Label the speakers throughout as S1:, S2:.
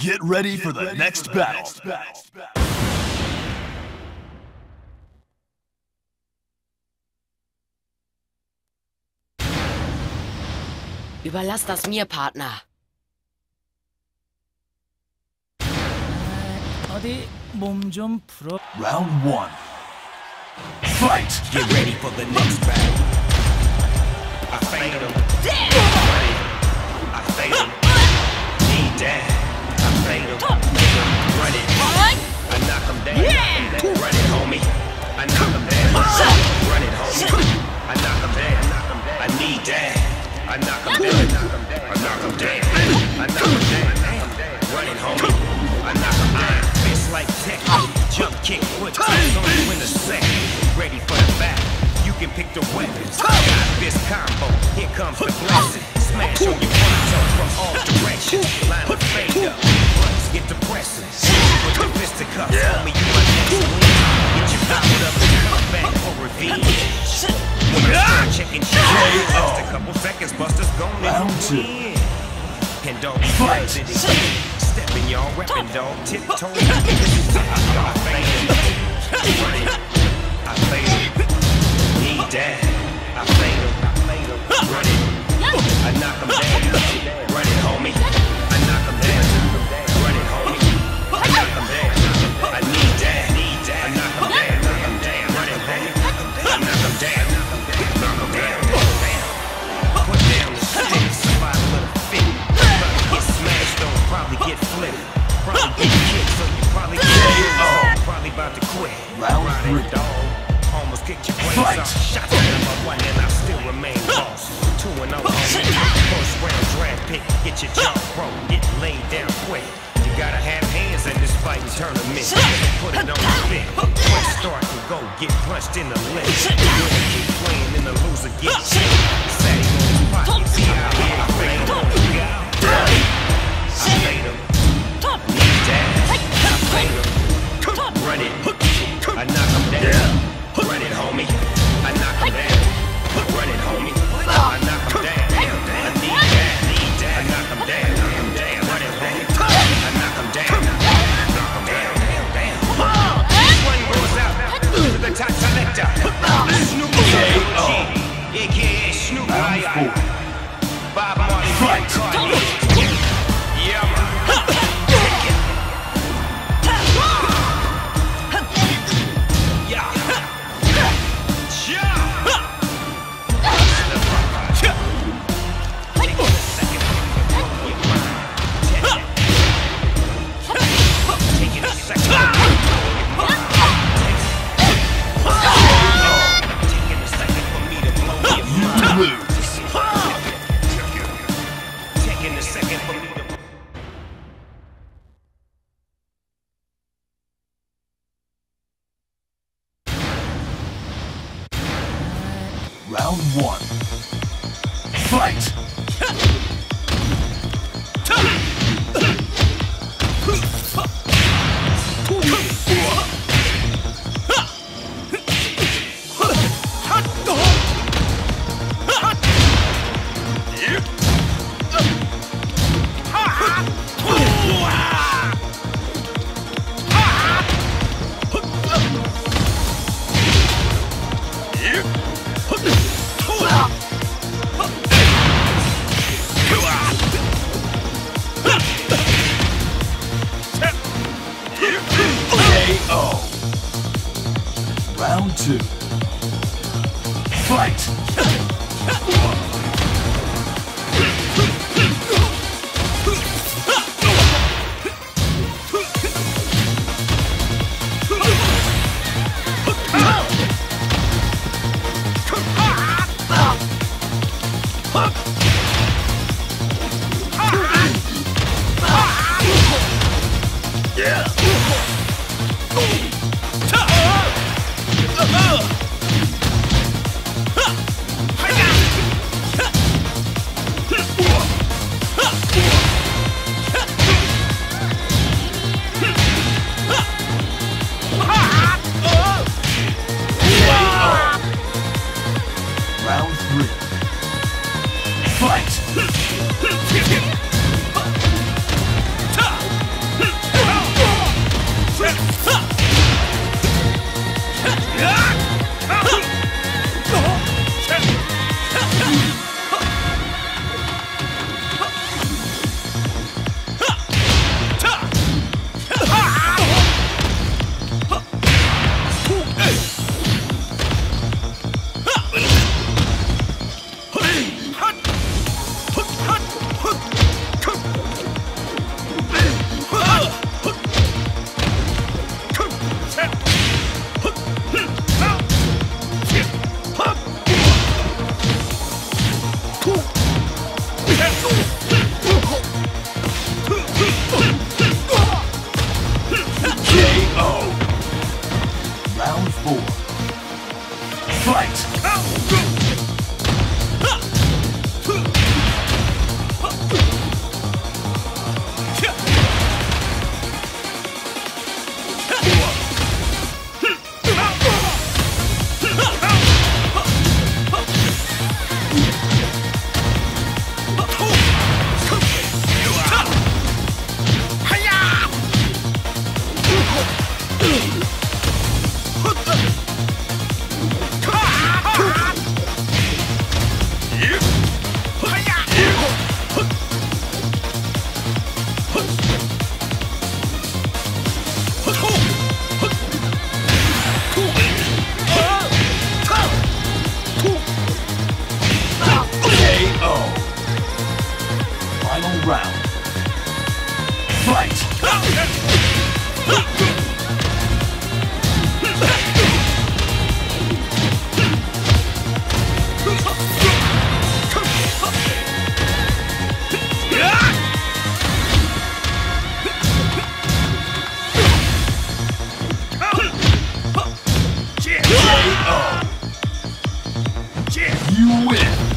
S1: Get ready for the, ready next, for the battle. next battle.
S2: Überlass das mir, Partner.
S1: Round one. Fight!
S3: Get ready for the next battle. I failed him. I failed him. He. I fade him. Run it. I knock him down. Run it, homie. I knock him down. Run it, homie. I knock him down. I knee down. I knock him down. I knock him down. I knock him down. Run it, homie. I knock him down. Fist like tech. Jump kick. Foot toss on you in a sec. Ready for the battle. You can pick the weapons. Got this combo. Here comes the blessing. Smash on your front from all directions. Line the fade up. Get the pressing. With the fisticuffs. Homie, you my next win. Get you powered up and come back for revenge. When I start checking shit, just oh. a couple seconds, Buster's gone
S1: Round two.
S3: And don't be
S1: Fight.
S3: crazy to get Stepping y'all rapping dog, tiptoe. I fade him. Run it. I fade him. Knee down. I fade him. Run it. I knock him down. You probably
S1: win!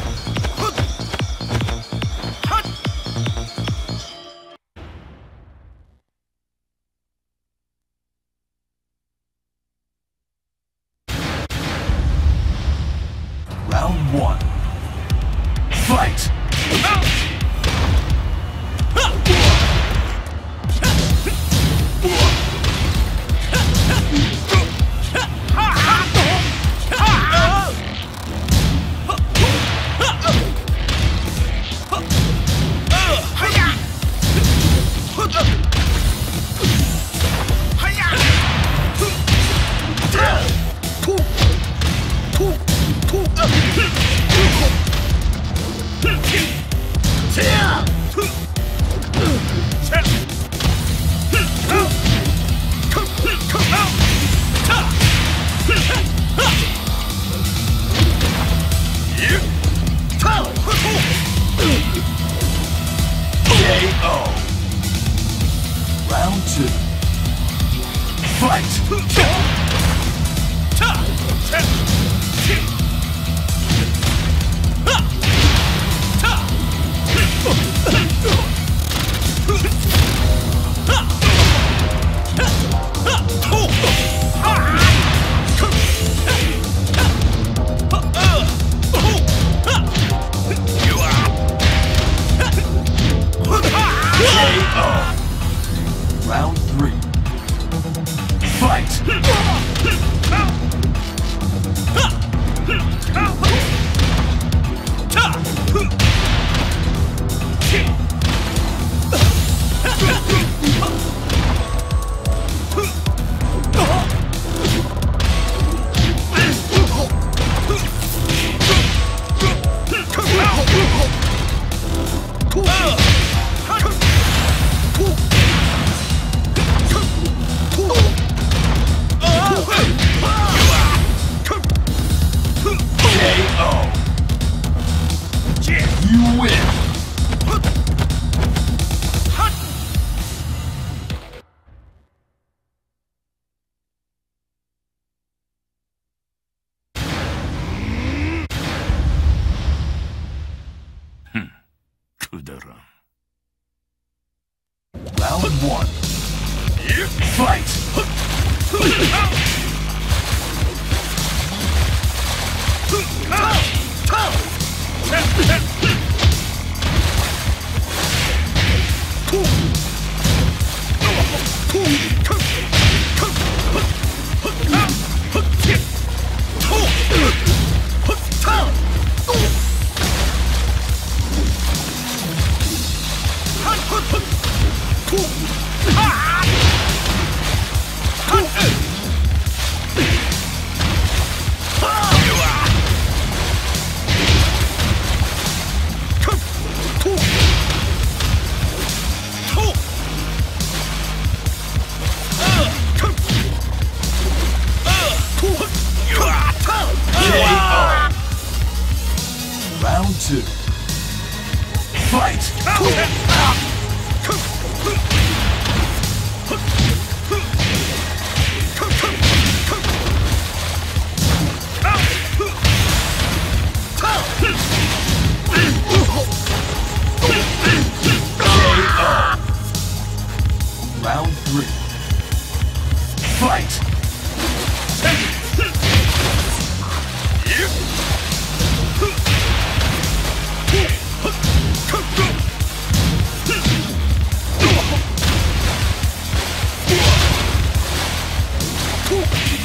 S1: KO. Альдера. Round one. Fight! Fight!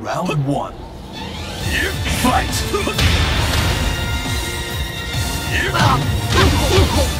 S1: Round one. Fight!